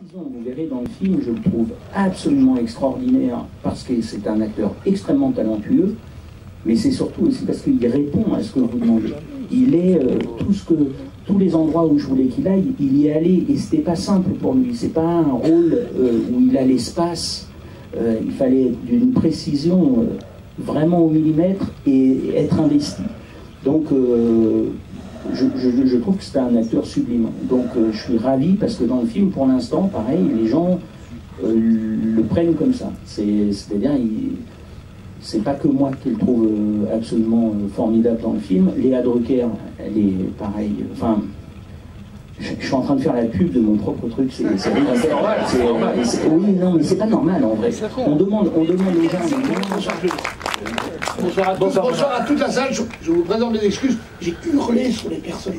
Vous verrez dans le film, je le trouve absolument extraordinaire parce que c'est un acteur extrêmement talentueux, mais c'est surtout aussi parce qu'il répond à ce que vous demandez. Il est euh, tout ce que tous les endroits où je voulais qu'il aille, il y allé et c'était pas simple pour lui. C'est pas un rôle euh, où il a l'espace. Euh, il fallait d'une précision vraiment au millimètre et être investi. Donc je, trouve que c'est un acteur sublime. Donc euh, je suis ravi parce que dans le film, pour l'instant, pareil, les gens euh, le prennent comme ça. C'est-à-dire, c'est pas que moi qui le trouve euh, absolument formidable dans le film. Léa Drucker, elle est pareil. Enfin, je, suis en train de faire la pub de mon propre truc. C'est normal. Oui, non, mais c'est pas normal en vrai. On demande, on demande aux gens. Bonsoir à, Bonsoir, à toute la salle. Je, vous présente mes excuses. J'ai hurlé sur les personnes.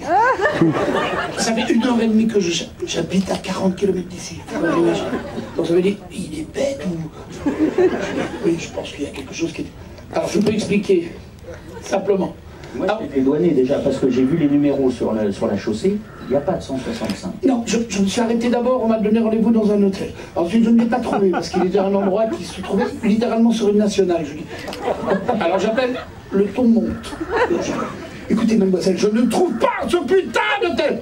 ça fait une heure et demie que j'habite à 40 km d'ici. Donc ça veut dire, il est bête ou. Oui, je pense qu'il y a quelque chose qui est. Alors je peux expliquer. Simplement. Moi, je été douané déjà parce que j'ai vu les numéros sur la, sur la chaussée. Il n'y a pas de 165. Non, je, me suis arrêté d'abord, on m'a donné rendez-vous dans un hôtel. Ensuite, je ne l'ai pas trouvé parce qu'il était à un endroit qui se trouvait littéralement sur une nationale. Je Alors j'appelle, le ton monte. Écoutez, mademoiselle, je ne trouve pas ce putain d'hôtel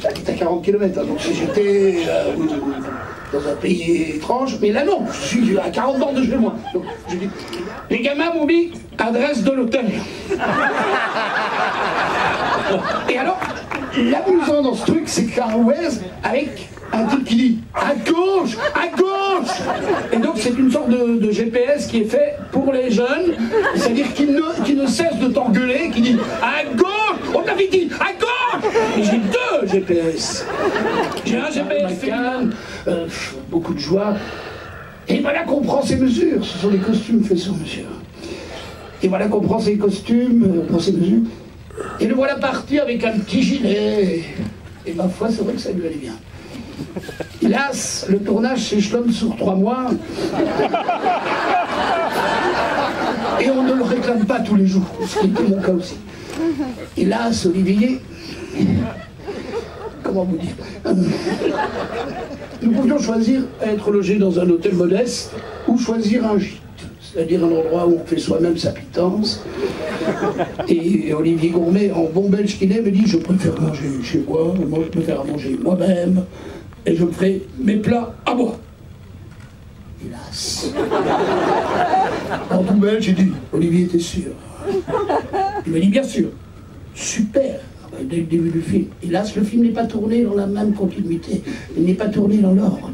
J'habite à 40 km, hein, donc si j'étais euh, dans un pays étrange, mais là non, je suis à 40 bornes de chez moi. Donc je dis, les gamins m'ont mis adresse de l'hôtel. Et alors, l'amusant dans ce truc, c'est que avec un type qui dit à gauche, à gauche Et donc c'est une sorte de, GPS qui est fait pour les jeunes, c'est-à-dire qui ne, ne cesse de t'engueuler, qui dit à gauche On t'avait dit à gauche Et j'ai deux GPS. J'ai un GPS féminin, euh, beaucoup de joie. Et voilà qu'on prend ses mesures, ce sont des costumes faits sur mesure. Et voilà qu'on prend ses costumes, euh, on prend ses mesures. Et le voilà parti avec un petit gilet. Et ma foi, c'est vrai que ça lui allait bien. Hélas, le tournage s'échelonne sur trois mois. Et on ne le réclame pas tous les jours, ce qui était mon cas aussi. Hélas, Olivier, comment vous dire Nous pouvions choisir être logés dans un hôtel modeste ou choisir un gîte c'est-à-dire un endroit où on fait soi-même sa pitance. Et Olivier Gourmet, en bon belge qu'il est, me dit Je préfère manger chez moi, moi je préfère manger moi-même, et je me ferai mes plats à moi. Hélas. En tout belge, j'ai dit Olivier était sûr? Il me dit Bien sûr. Super dès le début du film. Hélas, le film n'est pas tourné dans la même continuité. Il n'est pas tourné dans l'ordre.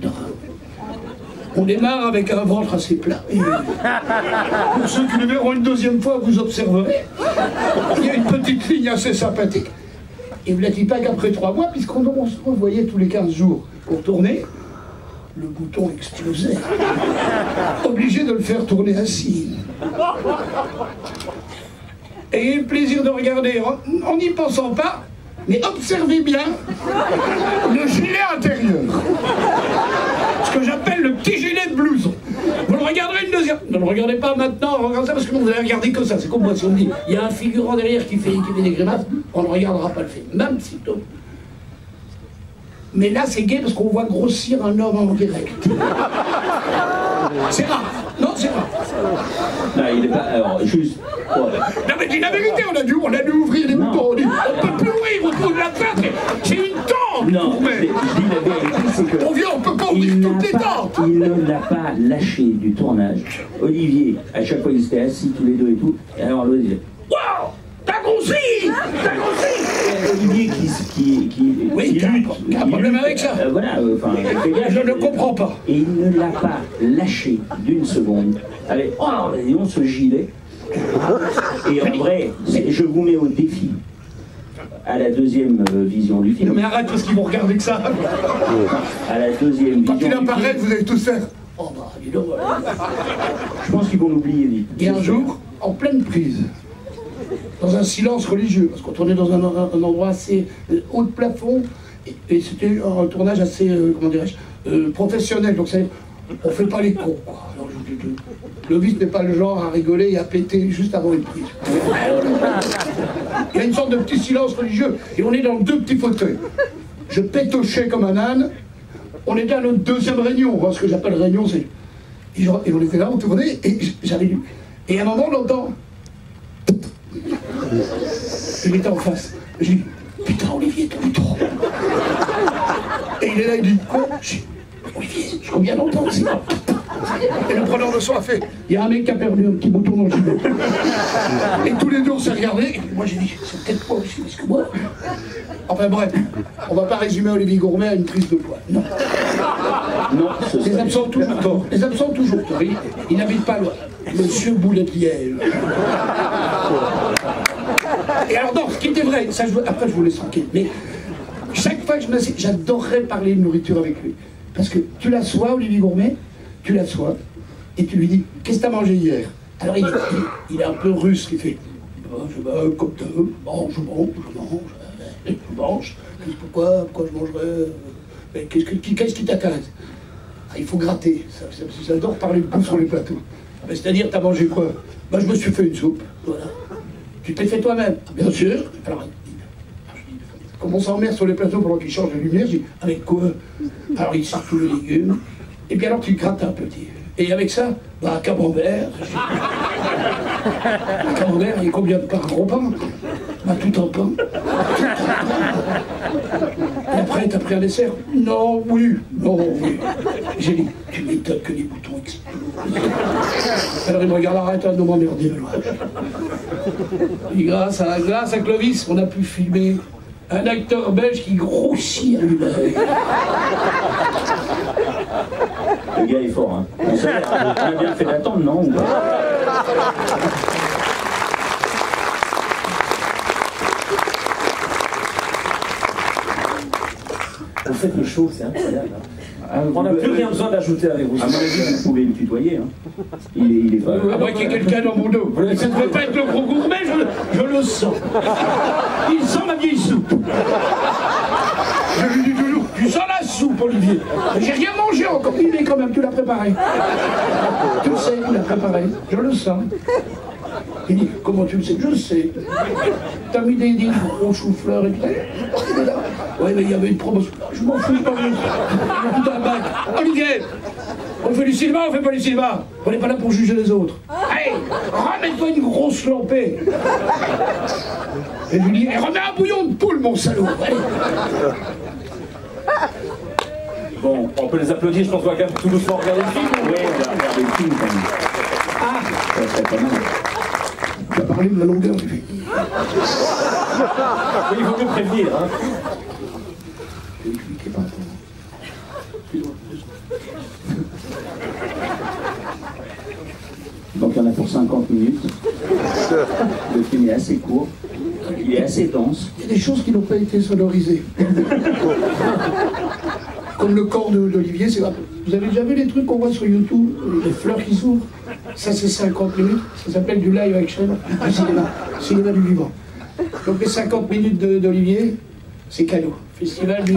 On démarre avec un ventre assez plat. pour ceux qui le verront une deuxième fois, vous observerez, il y a une petite ligne assez sympathique. Et vous ne pas qu'après trois mois, puisqu'on se revoyait tous les 15 jours pour tourner, le bouton explosait. Obligé de le faire tourner assis. Et le plaisir de regarder en n'y pensant pas, mais observez bien le gilet intérieur. Ce que j'appelle le petit gilet de blouson. Vous le regarderez une deuxième. Ne le regardez pas maintenant, regardez ça parce que vous allez regarder que ça. C'est comme moi si on me dit, il y a un figurant derrière qui fait, qui fait des grimaces, on ne regardera pas le film. Même si tôt. Mais là, c'est gay parce qu'on voit grossir un homme en direct. C'est rare. Non. Non, il est pas. Alors, juste. Non, mais dis la vérité, on a dû, on a dû ouvrir les boutons. On dit, on peut plus ouvrir, on trouve la tente. C'est une tente. Non, mais je dis la vérité, c'est que. On vient, on peut pas ouvrir toutes les tentes. Il ne l'a pas lâché du tournage. Olivier, à chaque fois, ils étaient assis tous les deux et tout. Et alors, l'autre, il disait Waouh T'as grossi T'as grossi Qui, qui, qui, oui, qui a, a un problème avec ça. Euh, voilà, euh, je ne comprends pas. Et il ne l'a pas lâché d'une seconde. Allez, oh, on se gilet. Et en vrai, je vous mets au défi à la deuxième euh, vision du film. Non mais arrête parce qu'ils vont regarder que ça. À la deuxième Quand vision. Quand il apparaît, vous allez tous faire. Oh bah, dis donc. Je pense qu'ils vont l'oublier vite. Et un jour, en pleine prise, dans un silence religieux, parce qu'on tournait dans un, endroit assez euh, haut de plafond, et, c'était un tournage assez, euh, comment dirais-je, euh, professionnel. Donc, on fait pas les cons, quoi. le vice n'est pas le genre à rigoler et à péter juste avant une prise. Il y a une sorte de petit silence religieux, et on est dans deux petits fauteuils. je pétochais comme un âne. On était à notre deuxième réunion, ce que j'appelle réunion, c'est. Et, on était là, on tournait, et j'avais lu. Et à un moment, on entend. Il était en face. J'ai dit, putain, Olivier, t'as vu trop. Et il est là, il dit, quoi? Olivier, je combien longtemps c'est et le preneur de son a fait il y a un mec qui a perdu un petit bouton dans le gilet. Et tous les deux on s'est regardés. Et moi j'ai dit c'est peut-être pas aussi parce que moi. Enfin bref, on va pas résumer Olivier Gourmet à une prise de poids. Non. Non, les absents toujours tort. Les absents toujours tort. Il, n'habite pas loin. Monsieur Boulet Et alors non, ce qui était vrai, après je vous laisse tranquille, mais chaque fois que je m'assieds, j'adorerais parler de nourriture avec lui. Parce que tu l'assois, Olivier Gourmet, tu l'assois, et tu lui dis Qu'est-ce que tu as mangé hier? Alors il, il, est un peu russe, il fait bah, Je vais comme mange, je mange, je mange, je mange. Pourquoi Pourquoi je mangerais Qu'est-ce qui t'intéresse? Ah, Il faut gratter. J'adore parler de bouffe sur les plateaux. C'est-à-dire, tu as mangé quoi? Bah, Je me suis fait une soupe. Voilà. Tu t'es fait toi-même Bien sûr. Alors, comme on s'emmerde sur les plateaux pendant qu'il change de lumière, je dis Avec quoi? Alors il sort tous les légumes, et puis alors tu grattes un petit. Et avec ça, bah, un camembert. un camembert, il y a combien de Un gros pain? Bah, Tout un pain. Et après, t'as pris un dessert? Non, oui, non, oui. J'ai dit, tu m'étonnes que les boutons explosent. Alors il me regarde, arrête de m'emmerder, Et grâce à, grâce à Clovis, on a pu filmer un acteur belge qui grossit à lui-même. Le gars est fort, hein. On, a bien fait d'attendre, non Vous faites le show, c'est incroyable. Hein. Ah, on n'a plus rien besoin d'ajouter avec vous. À mon avis, vous pouvez me tutoyer. Hein. Il est, il est pas. À moins qu'il y ait quelqu'un dans mon dos. Ça ne peut pas être le gros gourmet, je, je le sens. Il sent la vieille soupe. Je lui dis toujours, tu sens la soupe, Olivier. J'ai rien mangé encore. Il est quand même, tu l'as préparé. Tu le sais, tu l'as préparé. Je le sens. Il dit, comment tu le sais? Je le sais. T'as mis des, des gros choux-fleurs et tout. Oui, mais il y avait une promotion. Je m'en fous, pas tout un bac. Olivier On fait du cinéma, on fait pas du cinéma? On n'est pas là pour juger les autres. Allez, ramène-toi une grosse lampée. Et je lui dis, remets un bouillon de poule, mon salaud. Bon, on peut les applaudir, je pense qu'on va quand même tout doucement regarder le film. Oui, on va regarder le film quand même. Ah Ça serait pas mal. Tu as parlé de la longueur du film. il faut mieux prévenir, hein. Donc il y en a pour 50 minutes. Le film est assez court. Il est assez dense. Il y a des choses qui n'ont pas été sonorisées. Comme le corps d'Olivier, c'est Vous avez déjà vu les trucs qu'on voit sur YouTube Les fleurs qui s'ouvrent? Ça, c'est 50 minutes. Ça s'appelle du live action, du cinéma. Cinéma du vivant. Donc les 50 minutes d'Olivier, c'est cadeau. Festival du,